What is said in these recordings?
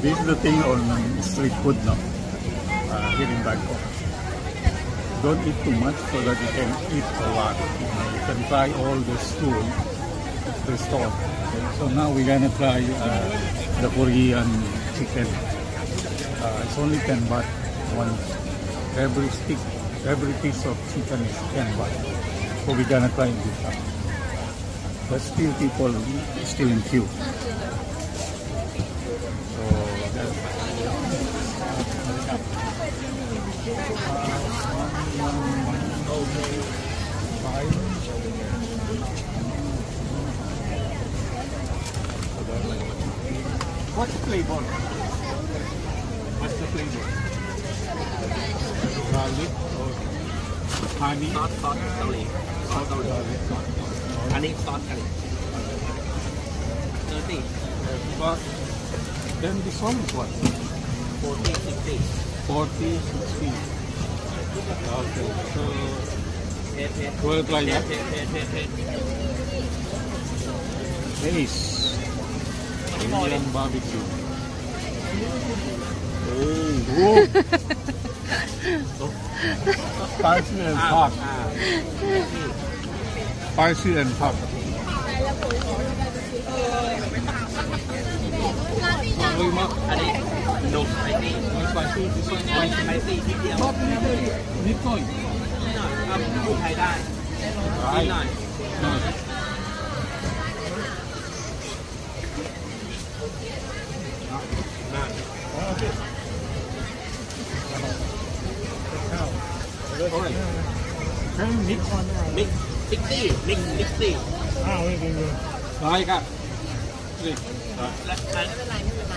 This is the thing on street food now, uh, here in Bangkok. Don't eat too much so that you can eat a lot. You, know, you can try all the food the store. So now we're gonna try uh, the Korean chicken. Uh, it's only 10 baht. One every stick, every piece of chicken is 10 baht. So we're gonna try this out. But still people still in queue. What's the flavor? What's the flavor? Garlic or honey? Sauce, sauce, garlic. Sauce, Hot Honey, sauce, garlic. Dirty. Sauce. Then this one is what? 46 feet. 46 feet. Okay, so we'll try that. Ace. Indian barbecue. Oh, whoa. Spicy and hot. Spicy and hot. もดกไスパイシーもスパイシーทุกคนสไปซี่ที่เดียวนิดหน่อยนิดหน่อยครับพูดไทยได้นิดหน่อยนั่นโอ้ยนิกนิดมิกซี่นิดมิกซี่อ้าวไม่เป็นไรครับนี่แล้วไม่เป็นไร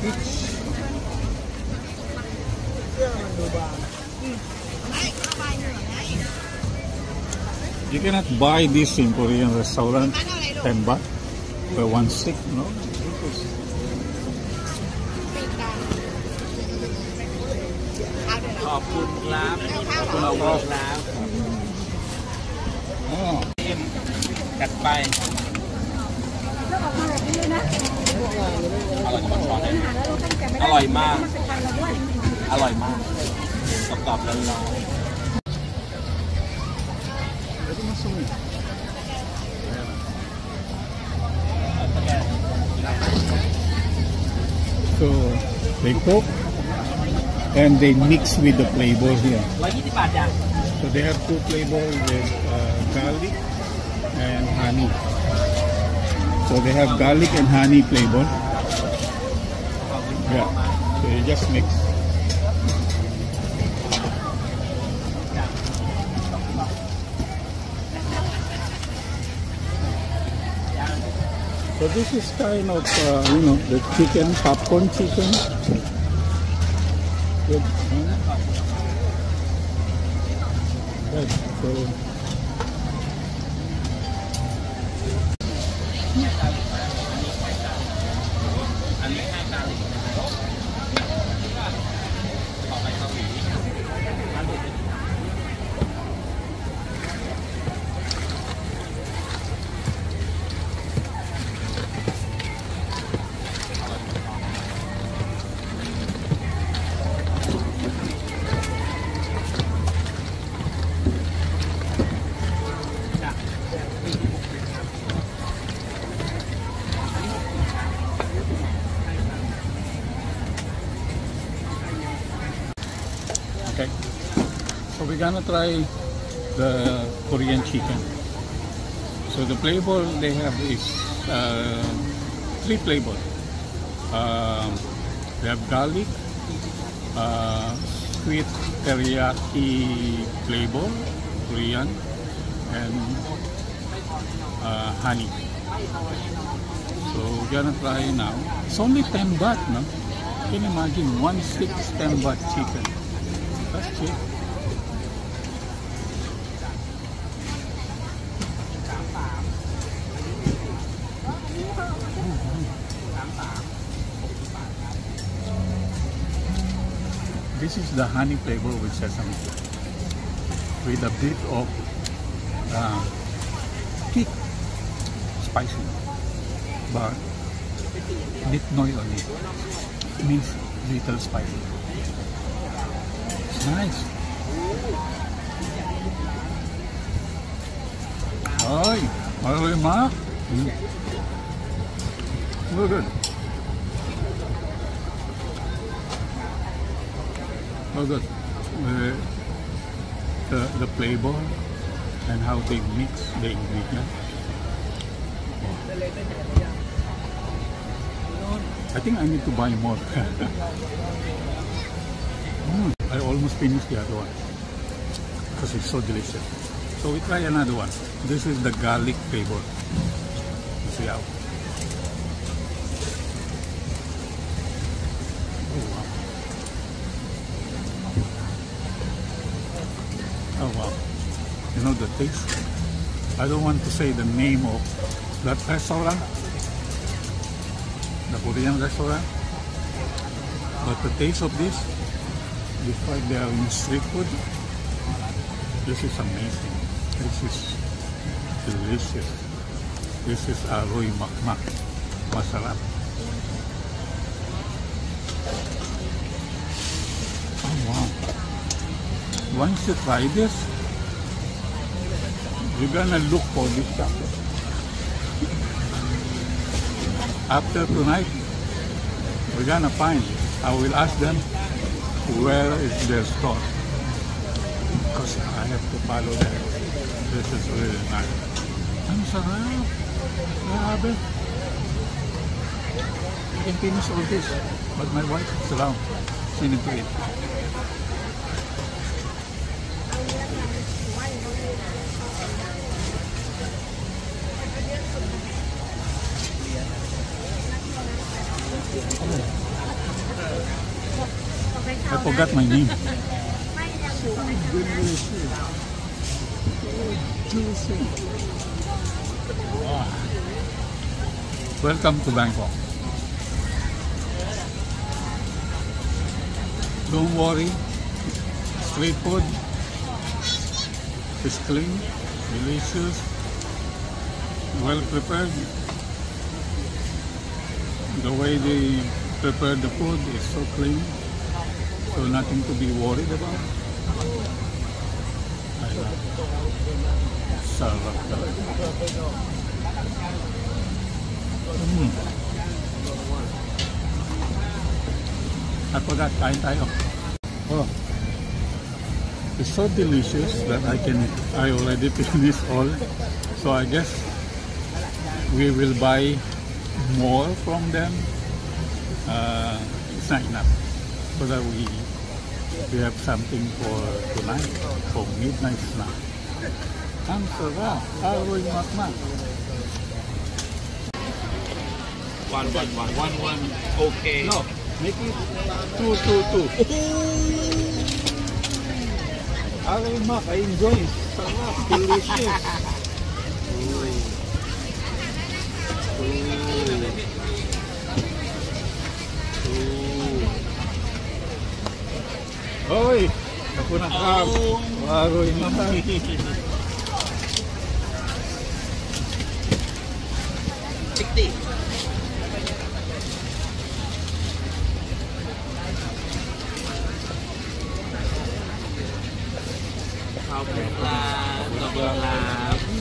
Peach. You cannot buy this in Korean restaurant, 10 baht per one stick, no? Oh อ็มจัดไปอร่อยมากช้อนเลยอร่อยมาก อร่อยมากกรอบๆร้อน ito masuk ni. So they cook and they mix with the flavor here. ๆร้อยยี่สิบบาทจ้ะ So they have two flavor with uh, garlic and honey. So they have garlic and honey flavor. Yeah. So you just mix. So this is kind of uh, you know the chicken popcorn chicken. Good. So Okay. So we're gonna try the Korean chicken. So the flavor they have is uh, three flavor. Um, they have garlic, uh, sweet teriyaki flavor, Korean, and uh, honey. So we're gonna try now. It's only 10 baht, no? Can you imagine one six ten baht chicken? That's cheap. This is the honey flavor with sesame. With a bit of uh, kick spicy but bit noy on it means little spicy nice Ay, Ay, ma. Mm. Look good. Look good. Uh, the, the ball and how they mix the ingredients. I think I need to buy more. I almost finished the other one because it's so delicious. So we try another one. This is the garlic flavor. Let's see how. Oh wow. Oh wow. You know the taste? I don't want to say the name of that restaurant, the Korean restaurant, but the taste of this, are in street food, this is amazing. This is delicious. This is aroy makmak. Masarap. Oh wow. Once you try this, you're gonna look for this shop. After tonight, we're gonna find. I will ask them where is their store. Because I have to follow them. This is really nice. Ang sarap. Grabe. I can finish all this. But my wife is around. She need to eat. I forgot my name. Welcome to Bangkok. Don't worry. Street food is clean, delicious, well prepared. The way they prepare the food is so clean. So nothing to be worried about. I love talaga. Mm. I forgot, kain tayo. Oh. It's so delicious that I can, I already finished all. So I guess we will buy more from them. Uh, it's not enough. So that we we have something for tonight, for midnight snack. Ang sarap! Aroy makmak. one one one one one okay No, make it two, two, two. Aroy mak, I enjoy. Sarap, delicious. Hoy! Ako na kap. Waro yung naman.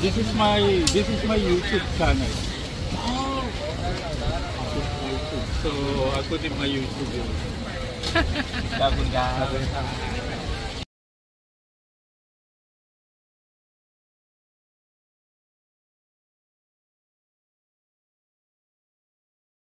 This is my this is my YouTube channel. Oh. So, put in my YouTube. chào quỳnh trà